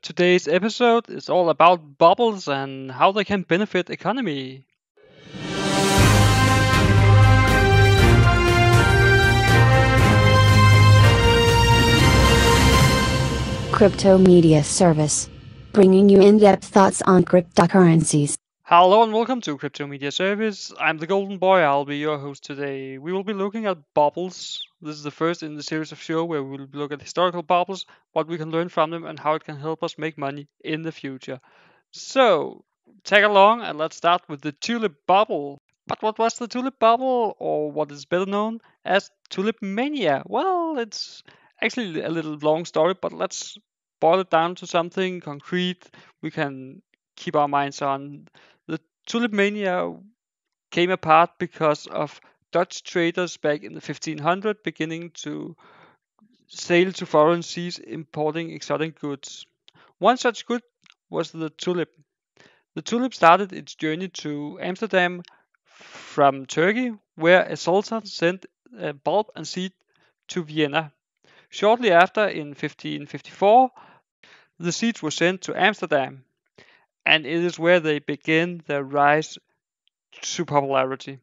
Today's episode is all about bubbles and how they can benefit economy. Crypto Media Service, bringing you in-depth thoughts on cryptocurrencies. Hello and welcome to Crypto Media Service. I'm the Golden Boy. I'll be your host today. We will be looking at bubbles. This is the first in the series of show where we will look at historical bubbles, what we can learn from them, and how it can help us make money in the future. So, tag along and let's start with the tulip bubble. But what was the tulip bubble, or what is better known as tulip mania? Well, it's actually a little long story, but let's boil it down to something concrete we can keep our minds on. The tulip mania came apart because of Dutch traders back in the 1500 beginning to sail to foreign seas importing exotic goods. One such good was the tulip. The tulip started its journey to Amsterdam from Turkey, where a sultan sent a bulb and seed to Vienna. Shortly after, in 1554, the seeds were sent to Amsterdam, and it is where they begin their rise to popularity.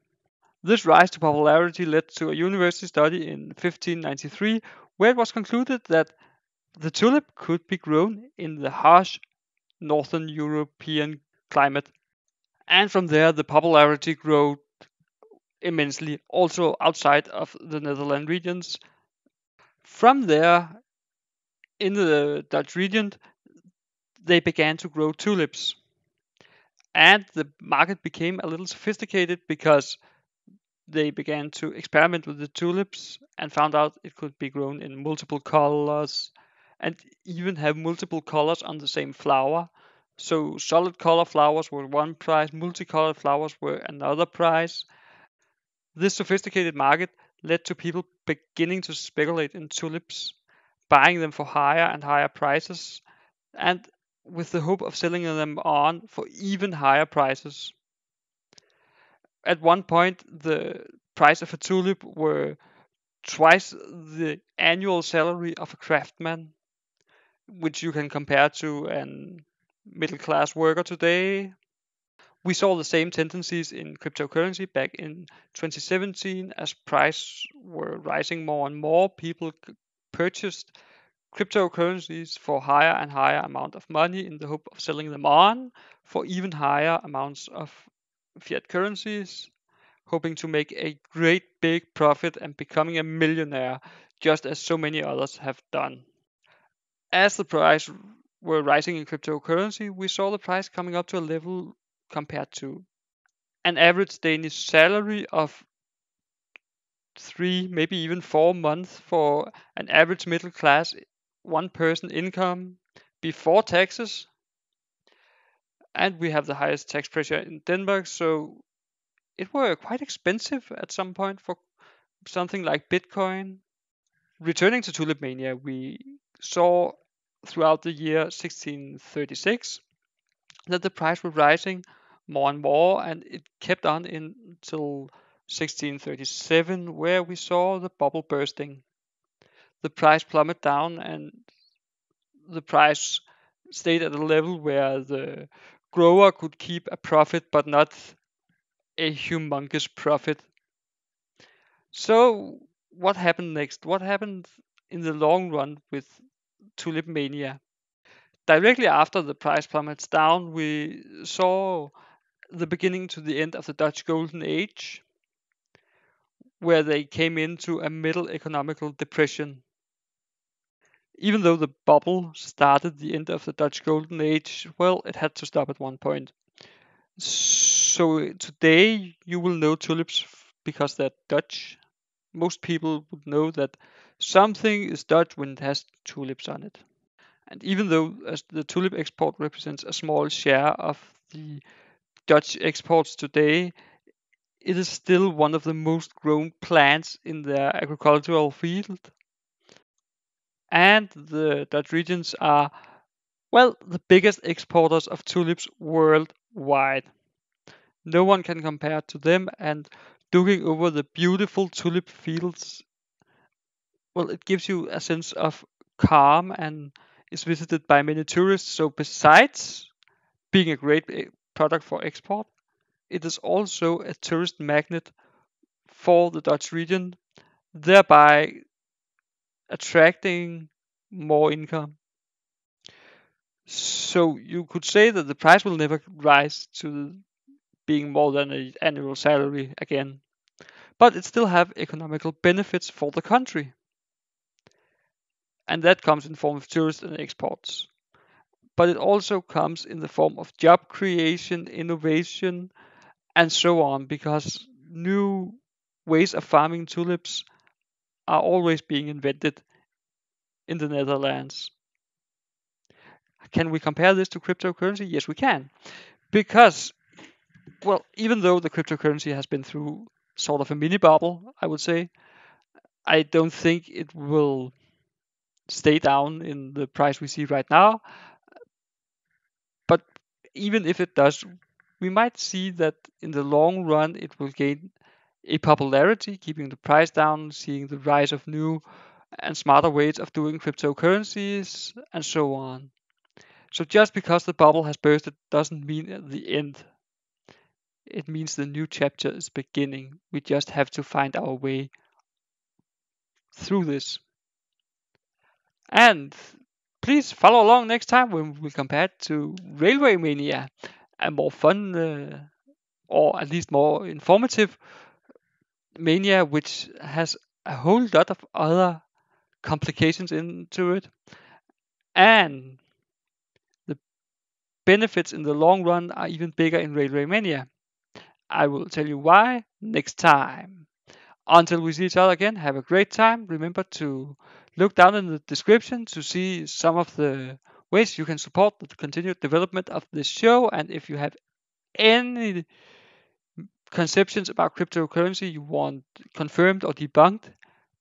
This rise to popularity led to a university study in 1593 where it was concluded that the tulip could be grown in the harsh northern European climate. And from there, the popularity grew immensely, also outside of the Netherlands regions. From there, in the Dutch region, they began to grow tulips. And the market became a little sophisticated because they began to experiment with the tulips and found out it could be grown in multiple colors and even have multiple colors on the same flower. So solid color flowers were one price, multicolored flowers were another price. This sophisticated market led to people beginning to speculate in tulips, buying them for higher and higher prices, and with the hope of selling them on for even higher prices. At one point, the price of a tulip were twice the annual salary of a craftsman, which you can compare to an middle class worker today. We saw the same tendencies in cryptocurrency back in 2017 as prices were rising more and more. People purchased cryptocurrencies for higher and higher amount of money in the hope of selling them on for even higher amounts of fiat currencies, hoping to make a great big profit and becoming a millionaire, just as so many others have done. As the price were rising in cryptocurrency, we saw the price coming up to a level compared to an average Danish salary of three, maybe even four months for an average middle class one person income before taxes. And we have the highest tax pressure in Denmark, so it were quite expensive at some point for something like Bitcoin. Returning to Tulip Mania, we saw throughout the year 1636 that the price was rising more and more, and it kept on until 1637, where we saw the bubble bursting the price plummet down and the price stayed at a level where the grower could keep a profit but not a humongous profit. So, what happened next? What happened in the long run with Tulip Mania? Directly after the price plummets down, we saw the beginning to the end of the Dutch Golden Age, where they came into a middle economical depression. Even though the bubble started the end of the Dutch Golden Age, well, it had to stop at one point. So today you will know tulips because they're Dutch. Most people would know that something is Dutch when it has tulips on it. And even though the tulip export represents a small share of the Dutch exports today, it is still one of the most grown plants in the agricultural field and the Dutch regions are, well, the biggest exporters of tulips worldwide. No one can compare to them, and looking over the beautiful tulip fields, well, it gives you a sense of calm and is visited by many tourists. So, besides being a great eh, product for export, it is also a tourist magnet for the Dutch region, thereby attracting more income. So you could say that the price will never rise to being more than an annual salary again, but it still have economical benefits for the country, and that comes in form of tourists and exports. But it also comes in the form of job creation, innovation, and so on, because new ways of farming tulips are always being invented in the Netherlands. Can we compare this to cryptocurrency? Yes, we can. Because, well, even though the cryptocurrency has been through sort of a mini bubble, I would say, I don't think it will stay down in the price we see right now. But even if it does, we might see that in the long run it will gain a popularity, keeping the price down, seeing the rise of new and smarter ways of doing cryptocurrencies, and so on. So just because the bubble has bursted doesn't mean the end. It means the new chapter is beginning. We just have to find our way through this. And please follow along next time when we compare it to Railway Mania, a more fun uh, or at least more informative mania, which has a whole lot of other complications into it. And the benefits in the long run are even bigger in Railway Mania. I will tell you why next time. Until we see each other again, have a great time. Remember to look down in the description to see some of the ways you can support the continued development of this show. And if you have any conceptions about cryptocurrency you want confirmed or debunked,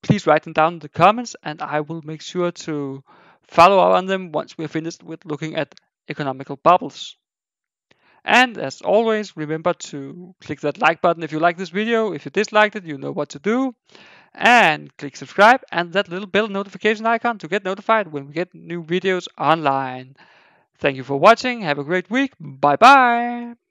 please write them down in the comments and I will make sure to follow up on them once we're finished with looking at economical bubbles. And as always, remember to click that like button if you like this video. If you disliked it, you know what to do. And click subscribe and that little bell notification icon to get notified when we get new videos online. Thank you for watching. Have a great week. Bye bye.